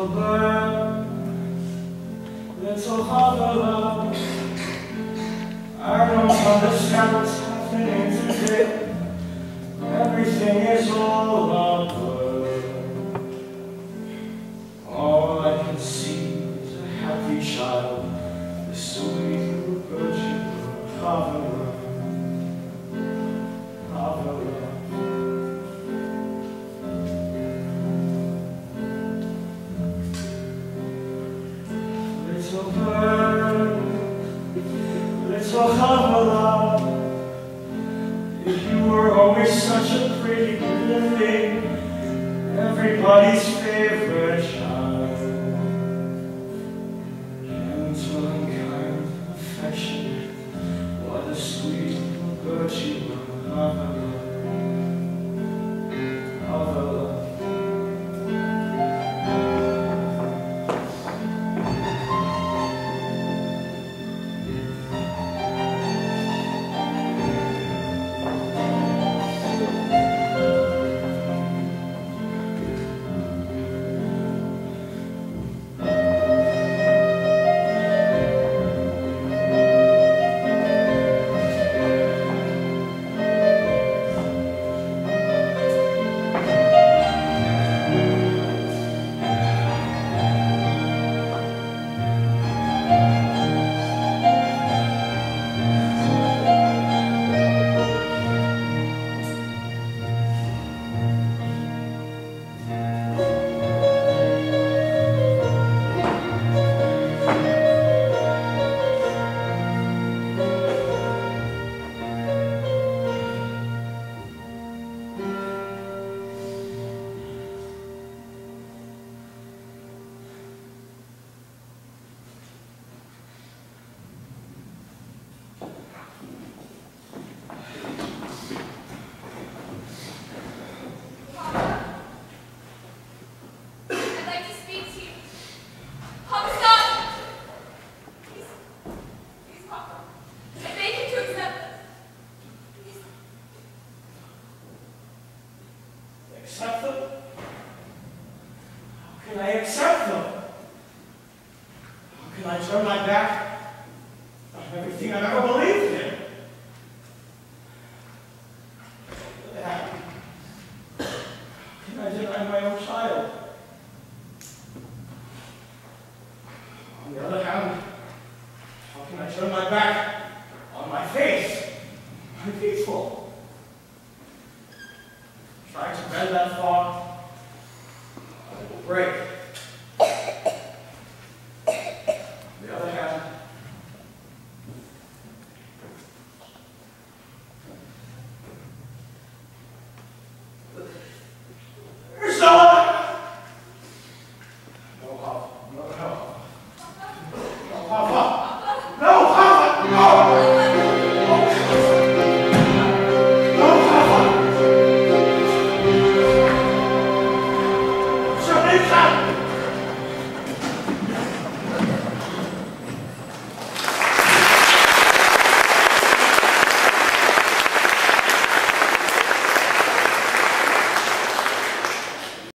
Little bird, little Chavaleh I don't understand what's happening today. Everything is all blur. All I can see is a happy child, the sweet little bird If you were always such a pretty little thing, everybody's favorite child. Accept them? How can I accept them? How can I turn my back on everything I've ever believed in? How can I deny my own child? On the other hand, how can I turn my back on my faith, my people? Try to bend that far, It will break.